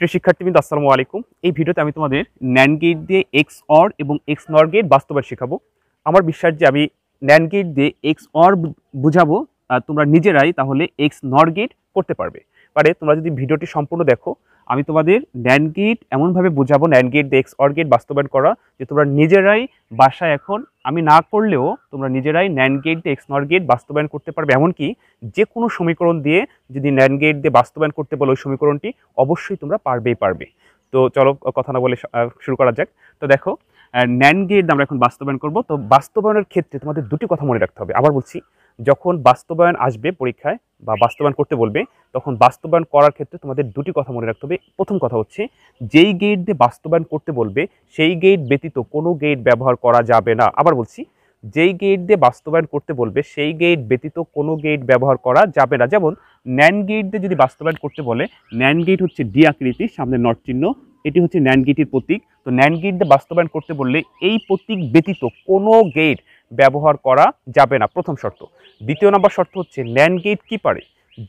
প্রিয় শিক্ষার্থীবৃন্দ, আসসালামু আলাইকুম। এই ভিডিওতে আমি তোমাদের ন্যান গেট দিয়ে এক্স অর এবং এক্স নর গেট বাস্তবায় শেখাবো। আমার বিশ্বাস যে আমি ন্যান গেট দিয়ে এক্স অর বুঝাবো তোমরা নিজেরাই তাহলে এক্স নর গেট করতে পারবে। পারে তোমরা যদি ভিডিওটি সম্পূর্ণ দেখো আমি তোমাদের ন্যান গেট এমনভাবে বোঝাবো NAND gate x or gate বাস্তবায়ন করা, যে তোমরা নিজেরাই বাসায় এখন, আমি না করলেও তোমরা নিজেরাই ন্যান গেট দিয়ে এক্স গেট বাস্তবায়ন করতে পারবে। এমনকি যে কোনো সমীকরণ দিয়ে যদি ন্যান গেট দিয়ে বাস্তবায়ন করতে বলো ওই সমীকরণটি, অবশ্যই তোমরা পারবেই পারবে। তো চলো কথা না বলে শুরু করা যাক। তো দেখো ন্যান গেট আমরা এখন বাস্তবায়ন করব। তো বাস্তবায়নের ক্ষেত্রে তোমাদের দুটি কথা মনে রাখতে হবে। আবার বলছি, যখন বাস্তবায়ন আসবে পরীক্ষায় বা বাস্তবায়ন করতে বলবে, তখন বাস্তবায়ন করার ক্ষেত্রে তোমাদের দুটি কথা মনে রাখতে হবে। প্রথম কথা হচ্ছে, যেই গেট দিয়ে বাস্তবায়ন করতে বলবে, সেই গেট ব্যতীত কোনো গেট ব্যবহার করা যাবে না। আবার বলছি, যেই গেট দিয়ে বাস্তবায়ন করতে বলবে, সেই গেট ব্যতীত কোনো গেট ব্যবহার করা যাবে না। যেমন ন্যান গেট দিয়ে যদি বাস্তবায়ন করতে বলে ন্যান গেট হচ্ছে ডি আকৃতি, সামনে নট চিহ্ন, এটি হচ্ছে ন্যান গেটের প্রতীক। তো ন্যান গেট দিয়ে বাস্তবায়ন করতে বললে, এই প্রতীক ব্যতীত কোনো গেট ব্যবহার করা যাবে না, প্রথম শর্ত। দ্বিতীয় নম্বর শর্ত হচ্ছে ন্যান গেট কি পারে?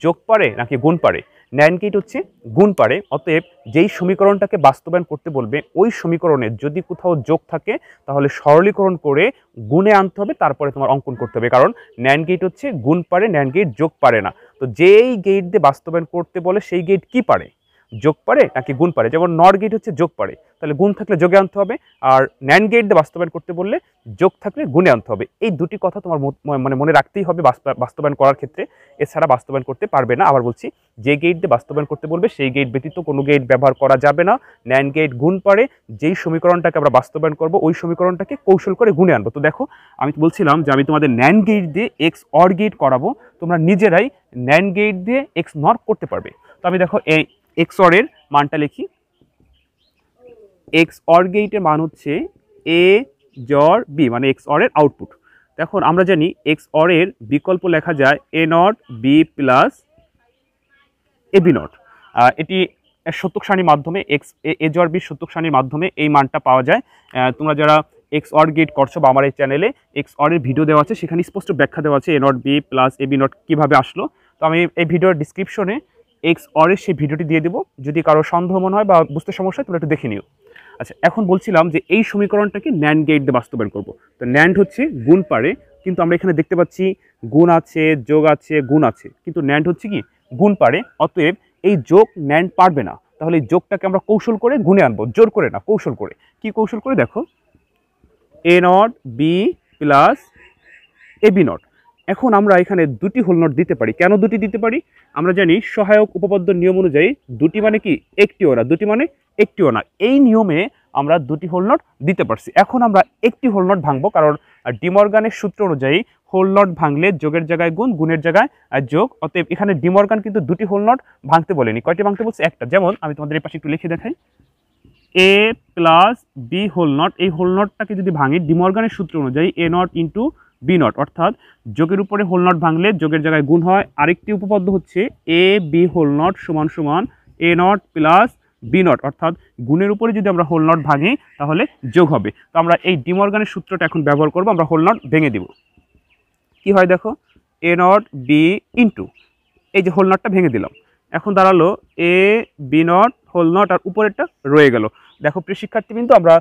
যোগ পারে নাকি গুণ পারে? ন্যান গেট হচ্ছে গুণ পারে, অতএব যেই সমীকরণটাকে বাস্তবায়ন করতে বলবে, ওই সমীকরণে যদি কোথাও যোগ থাকে, তাহলে সরলীকরণ করে গুণে আনতে হবে, তারপরে তোমার অঙ্কন করতে হবে। কারণ ন্যান গেট হচ্ছে গুণ পারে ন্যান গেট যোগ পারে না। তো যেই গেট দিয়ে বাস্তবায়ন করতে বলে, সেই গেট কি পারে? যোগ পারে নাকি গুণ পারে? যেমন নর গেট হচ্ছে যোগ পারে। তাহলে গুণ থাকলে যোগে আনতে হবে আর ন্যান গেট দিয়ে বাস্তবায়ন করতে বললে যোগ থাকলে গুণে আনতে হবে। এই দুটি কথা তোমার মানে মনে রাখতেই হবে বাস্ত- বাস্তবায়ন করার ক্ষেত্রে। এছাড়া বাস্তবায়ন করতে পারবে না। আবার বলছি, যে গেট দিয়ে বাস্তবায়ন করতে বলবে, সেই গেট ব্যতীত কোনো গেট ব্যবহার করা যাবে না। ন্যান গেট গুণ পারে, যেই সমীকরণটাকে আমরা বাস্তবায়ন করব, ওই সমীকরণটাকে কৌশল করে গুণে আনব। তো দেখো, আমি বলছিলাম যে আমি তোমাদের ন্যান গেট দিয়ে এক্স অর গেট করাবো, তোমরা নিজেরাই ন্যান গেট দিয়ে এক্স নর করতে পারবে। তো আমি দেখো, এই এক্স অরের মানটা লিখি। এক্স অর গেটের মান হচ্ছে এ জর বি মানে এক্স অরের আউটপুট এখন আমরা জানি এক্স অরের বিকল্প লেখা যায় A not B plus A B not এটি সত্যক সারণীর মাধ্যমে এক্স এ জর বি সত্যক সারণীর মাধ্যমে এই মানটা পাওয়া যায়। তোমরা যারা এক্স অর গেট করছ বা আমার এই চ্যানেলে এক্স অরের ভিডিও দেওয়া আছে, সেখানে স্পষ্ট ব্যাখ্যা দেওয়া আছে A not B plus A B not কীভাবে আসলো। তো আমি এই ভিডিওর ডিসক্রিপশনে এক্স অরের সেই ভিডিওটি দিয়ে দেবো। যদি কারও সন্দেহ মনে হয় বা বুঝতে সমস্যা হয় তোমরা একটু দেখে নিও। আচ্ছা এখন বলছিলাম যে এই সমীকরণটাকে ন্যান্ড গেট দিয়ে বাস্তবায়ন করব। তো ন্যান্ড হচ্ছে গুণ পারে, কিন্তু আমরা এখানে দেখতে পাচ্ছি গুণ আছে, যোগ আছে, গুণ আছে। কিন্তু ন্যান্ড হচ্ছে কি? গুণ পারে, অতএব এই যোগ ন্যান্ড পারবে না। তাহলে এই যোগটাকে আমরা কৌশল করে গুণে আনব, জোর করে না, কৌশল করে। কি কৌশল করে? দেখো A not B plus A B not এখন আমরা এখানে দুটি হোল নট দিতে পারি। কেন দুটি দিতে পারি? আমরা জানি সহায়ক উপপাদ্য নিয়ম অনুযায়ী দুটি মানে কি? একটিও না। দুটি মানে একটিও না। এই নিয়মে আমরা দুটি হোল নোট দিতে পারছি। এখন আমরা একটি হোল নট ভাঙবো কারণ ডিমর্গানের সূত্র অনুযায়ী হোল নট ভাঙলে যোগের জায়গায় গুণ, গুণের জায়গায় যোগ। অতএব এখানে ডিমর্গান কিন্তু দুটি হোল নট ভাঙতে বলেনি। কয়টি ভাঙতে বলছে? একটা। যেমন আমি তোমাদের এই পাশে একটু লিখে দেখাই। A plus B whole not এই হোল নটটাকে যদি ভাঙি ডিমর্গানের সূত্র অনুযায়ী A not into B not অর্থাৎ যোগের উপরে হোল নট ভাঙলে যোগের জায়গায় গুণ হয়। আরেকটি উপপাদ্য হচ্ছে এ বি হোল নট সমান সমান A not plus B not অর্থাৎ গুণের উপরে যদি আমরা হোল নট ভাঙি, তাহলে যোগ হবে। তো আমরা এই ডিমর্গানের সূত্রটা এখন ব্যবহার করব, আমরা হোল নট ভেঙে দিব। কি হয় দেখো? এ নট বি ইন্টু এই যে হোল নটটা ভেঙে দিলাম। এখন দাঁড়াল A B not whole not আর উপরেরটা রয়ে গেল। দেখো প্রিয় শিক্ষার্থী কিন্তু আমরা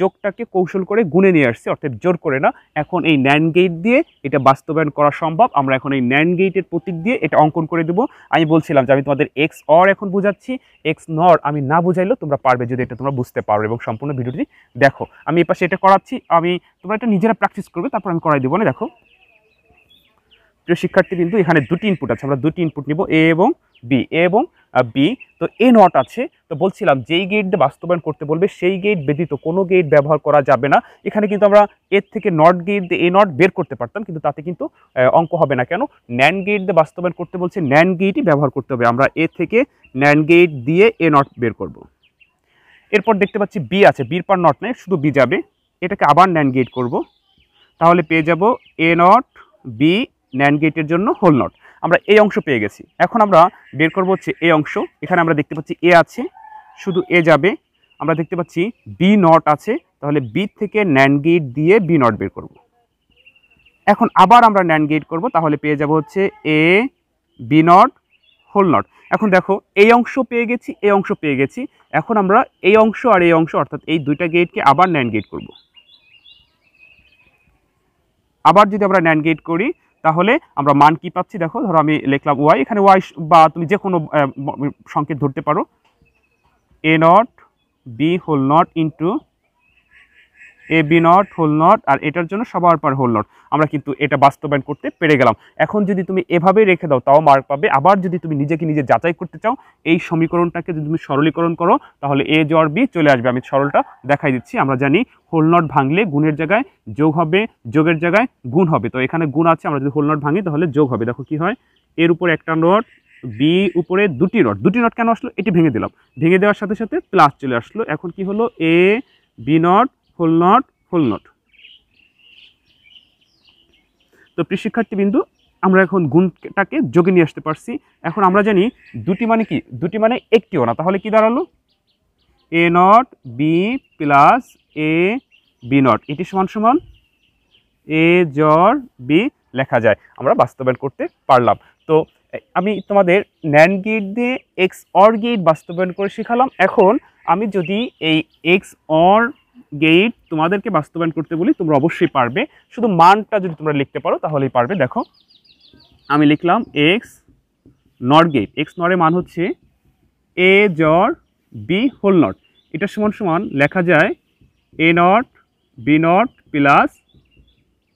যোগটাকে কৌশল করে গুনে নিয়ে আসছি, অর্থাৎ জোর করে না। এখন এই ন্যান গেট দিয়ে এটা বাস্তবায়ন করা সম্ভব। আমরা এখন এই ন্যান গেটের প্রতীক দিয়ে এটা অঙ্কন করে দেবো। আমি বলছিলাম যে আমি তোমাদের এক্স অর এখন বুঝাচ্ছি। এক্স নর আমি না বুঝাইলেও তোমরা পারবে যদি এটা তোমরা বুঝতে পারো এবং সম্পূর্ণ ভিডিওটি দেখো। আমি এই পাশে এটা করাচ্ছি। আমি, তোমরা এটা নিজেরা প্র্যাকটিস করবে, তারপর আমি করাই দেবো। না, দেখো। প্রিয় শিক্ষার্থী কিন্তু এখানে দুটি ইনপুট আছে। আমরা দুটি ইনপুট নিব। এ এবং বি এ এবং বি তো এ নট আছে। তো বলছিলাম যেই গেট বাস্তবায়ন করতে বলবে, সেই গেট ব্যতীত কোনো গেট ব্যবহার করা যাবে না। এখানে কিন্তু আমরা এর থেকে নট গেট দিয়ে এ নট বের করতে পারতাম, কিন্তু তাতে কিন্তু অঙ্ক হবে না। কেন? ন্যান গেট দিয়ে বাস্তবায়ন করতে বলছে ন্যান গেটই ব্যবহার করতে হবে। আমরা এ থেকে ন্যান গেট দিয়ে এ নট বের করব। এরপর দেখতে পাচ্ছি বি আছে। বির পার নট নেই, শুধু বি যাবে। এটাকে আবার ন্যান গেট করব। তাহলে পেয়ে যাব এ নট বি ন্যান গেটের জন্য হোল নট আমরা এই অংশ পেয়ে গেছি। এখন আমরা বের করব হচ্ছে এই অংশ। এখানে আমরা দেখতে পাচ্ছি এ আছে, শুধু এ যাবে। আমরা দেখতে পাচ্ছি বি নট আছে, তাহলে বি থেকে ন্যান গেট দিয়ে বি নট বের করব। এখন আবার আমরা ন্যান গেট করব, তাহলে পেয়ে যাব হচ্ছে A B not whole not এখন দেখো, এই অংশ পেয়ে গেছি, এই অংশ পেয়ে গেছি। এখন আমরা এই অংশ আর এই অংশ, অর্থাৎ এই দুইটা গেটকে আবার ন্যান্ড গেট করব। আবার যদি আমরা ন্যান্ড গেট করি তাহলে আমরা মান কি পাচ্ছি? দেখো, ধরো আমি লিখলাম ওয়াই এখানে ওয়াই বা তুমি যে কোনো সংকেত ধরতে পারো। A not B whole not into A B not whole not আর এটার জন্য সবার পর হোল নট আমরা কিন্তু এটা বাস্তবায়ন করতে পেরে গেলাম। এখন যদি তুমি এভাবেই রেখে দাও, তাও মার্ক পাবে। আবার যদি তুমি নিজেকে নিজে যাচাই করতে চাও, এই সমীকরণটাকে যদি তুমি সরলীকরণ করো, তাহলে এ জ্বর বি চলে আসবে। আমি সরলটা দেখাই দিচ্ছি। আমরা জানি হোল নট ভাঙলে গুণের জায়গায় যোগ হবে, যোগের জায়গায় গুণ হবে। তো এখানে গুণ আছে, আমরা যদি হোল নট ভাঙি, তাহলে যোগ হবে। দেখো কি হয়? এর উপর একটা নট বি উপরে দুটি নট দুটি নট কেন আসলো? এটি ভেঙে দিলাম। ভেঙে দেওয়ার সাথে সাথে প্লাস চলে আসলো। এখন কি হলো? A B not whole not whole not. তো প্রিয় শিক্ষার্থীবৃন্দু, আমরা এখন গুণটাকে যোগে নিয়ে আসতে পারছি। এখন আমরা জানি দুটি মানে কি? দুটি মানে একটিও না। তাহলে কি দাঁড়াল? A not B plus A B not এটি সমান সমান এ জর বি লেখা যায়। আমরা বাস্তবায়ন করতে পারলাম। তো আমি তোমাদের ন্যান গেট দিয়ে এক্স অর গেট বাস্তবায়ন করে শেখালাম। এখন আমি যদি এই এক্স অর গেট তোমাদেরকে বাস্তবায়ন করতে বলি, তোমরা অবশ্যই পারবে। শুধু মানটা যদি তোমরা লিখতে পারো, তাহলেই পারবে। দেখো, আমি লিখলাম এক্স নট গেইট এক্স নরের মান হচ্ছে এ জর বি হোল নট এটা সমান সমান লেখা যায় A not B not plus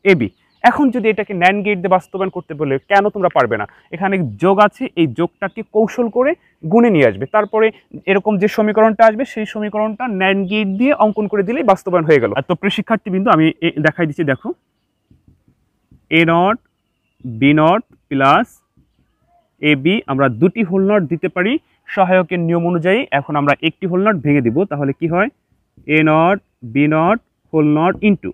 A B এখন যদি এটাকে ন্যান গেট দিয়ে বাস্তবায়ন করতে বলে, কেন তোমরা পারবে না? এখানে যোগ আছে, এই যোগটাকে কৌশল করে গুণে নিয়ে আসবে। তারপরে এরকম যে সমীকরণটা আসবে, সেই সমীকরণটা ন্যান গেট দিয়ে অঙ্কন করে দিলেই বাস্তবায়ন হয়ে গেল। আর তো প্রশিক্ষার্থী শিক্ষার্থীবৃন্দ আমি দেখাই দিচ্ছি, দেখো। A not B not plus A B আমরা দুটি হোল নট দিতে পারি। সহায়কের নিয়ম অনুযায়ী এখন আমরা একটি হোল নট ভেঙে দিব, তাহলে কি হয়? A not B not whole not into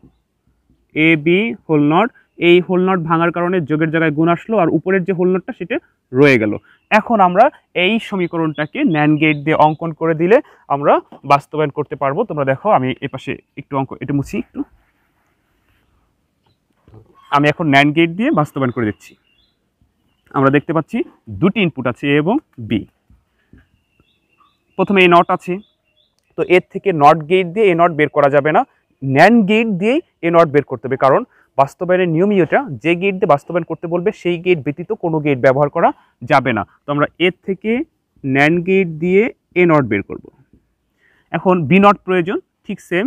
A B whole not এই হোল নট ভাঙার কারণে যোগের জায়গায় গুণ আসলো আর উপরের যে হোল নটটা সেটা রয়ে গেল। এখন আমরা এই সমীকরণটাকে ন্যান গেট দিয়ে অঙ্কন করে দিলে আমরা বাস্তবায়ন করতে পারব। তোমরা দেখো, আমি এপাশে একটু অঙ্ক, এটা মুছি একটু। আমি এখন ন্যান গেট দিয়ে বাস্তবায়ন করে দিচ্ছি। আমরা দেখতে পাচ্ছি দুটি ইনপুট আছে এ এবং বি প্রথমে এই নট আছে। তো এর থেকে নট গেট দিয়ে এ নট বের করা যাবে না। ন্যান গেট দিয়েই এ নট বের করতে হবে। কারণ বাস্তবায়নের নিয়মই এটা। যে গেট দিয়ে বাস্তবায়ন করতে বলবে, সেই গেট ব্যতীত কোনো গেট ব্যবহার করা যাবে না। তো আমরা এর থেকে ন্যান গেট দিয়ে এ নট বের করব। এখন বি নট প্রয়োজন, ঠিক সেম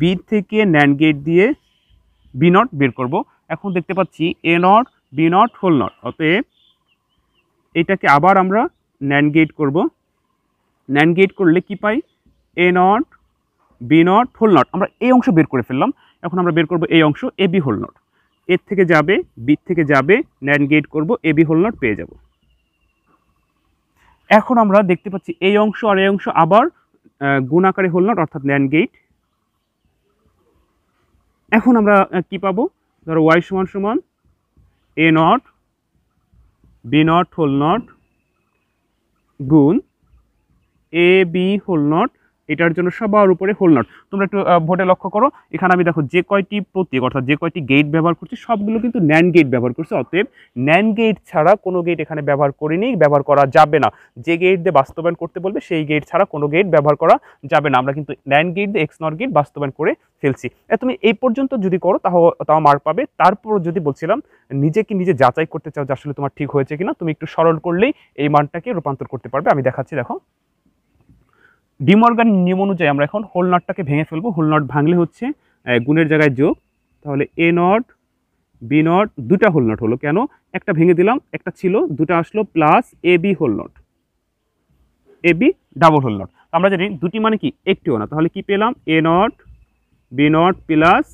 বি থেকে ন্যান গেট দিয়ে বি নট বের করব। এখন দেখতে পাচ্ছি A not B not whole not অতএব এটাকে আবার আমরা ন্যান গেট করব। ন্যান গেট করলে কি পাই? A not B not whole not আমরা এই অংশ বের করে ফেললাম এখন আমরা বের করব এই অংশ এ বি হোল নট এর থেকে যাবে বি থেকে যাবে ন্যান গেট করব এ বি হোল নট পেয়ে যাব। এখন আমরা দেখতে পাচ্ছি এই অংশ আর এই অংশ আবার আহ, গুণ আকারে হোল নট অর্থাৎ ন্যান গেট এখন আমরা কি পাবো? ধরো ওয়াই সমান সমান A not B not whole not গুণ এ বি হোল নট এটার জন্য সবার উপরে হোল নট তোমরা একটু ভোটে লক্ষ্য করো, এখানে আমি দেখো যে কয়টি প্রতীক, অর্থাৎ যে কয়টি গেট ব্যবহার করছি, সবগুলো কিন্তু ন্যান গেট ব্যবহার করছে, অতএব ন্যান গেট ছাড়া কোনো গেট এখানে ব্যবহার করিনি, ব্যবহার করা যাবে না। যে গেট দিয়ে বাস্তবায়ন করতে বলবে, সেই গেট ছাড়া কোনো গেট ব্যবহার করা যাবে না। আমরা কিন্তু ন্যান গেট দিয়ে এক্স নট গেট বাস্তবায়ন করে ফেলছি। তুমি এই পর্যন্ত যদি করো তাও তাও মার্ক পাবে। তারপর যদি বলছিলাম নিজেকে নিজে যাচাই করতে চাও যে আসলে তোমার ঠিক হয়েছে কিনা, তুমি একটু সরল করলেই এই মানটাকে রূপান্তর করতে পারবে। আমি দেখাচ্ছি, দেখো। ডিমর্গান নিয়ম অনুযায়ী আমরা এখন হোল নটটাকে ভেঙে ফেলব। হোল নট ভাঙলে হচ্ছে গুণের জায়গায় যোগ। তাহলে এ নট, বি নট, দুটা হোল নট হলো। কেন? একটা ভেঙে দিলাম, একটা ছিল, দুটা আসলো, plus A B whole not. A B double whole not. আমরা জানি দুটি মানে কি? একটিও না। তাহলে কি পেলাম? A not, B not plus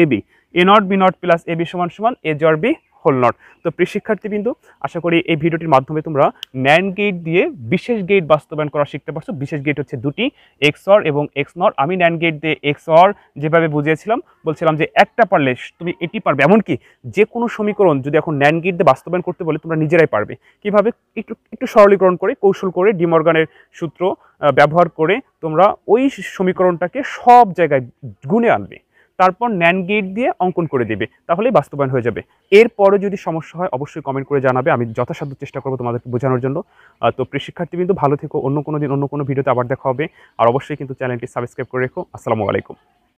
A B. A not, B not plus A B সমান সমান, এ জর বি হোল নট। তো প্রিয় শিক্ষার্থীবৃন্দু, আশা করি এই ভিডিওটির মাধ্যমে তোমরা ন্যান গেট দিয়ে বিশেষ গেট বাস্তবায়ন করা শিখতে পারছ। বিশেষ গেট হচ্ছে দুটি, এক্স এবং এক্স নর আমি ন্যান গেট দিয়ে এক্স অর যেভাবে বুঝিয়েছিলাম, বলছিলাম যে একটা পারলে তুমি এটি পারবে। এমনকি যে কোনো সমীকরণ যদি এখন ন্যান গেট দিয়ে বাস্তবায়ন করতে বলে, তোমরা নিজেরাই পারবে। কীভাবে? একটু একটু সরলীকরণ করে, কৌশল করে, ডিমর্গানের সূত্র ব্যবহার করে তোমরা ওই সমীকরণটাকে সব জায়গায় গুণে আনবে। তারপর ন্যান গেট দিয়ে অঙ্কন করে দেবে, তাহলেই বাস্তবায়ন হয়ে যাবে। এরপরও যদি সমস্যা হয়, অবশ্যই কমেন্ট করে জানাবে, আমি যথাসাধ্য চেষ্টা করব তোমাদেরকে বোঝানোর জন্য। তো প্রিয় শিক্ষার্থী কিন্তু ভালো থেকো, অন্য কোনো দিন, অন্য কোনো ভিডিওতে আবার দেখা হবে। আর অবশ্যই কিন্তু চ্যানেলটি সাবস্ক্রাইব করে রেখো। আসসালামু আলাইকুম।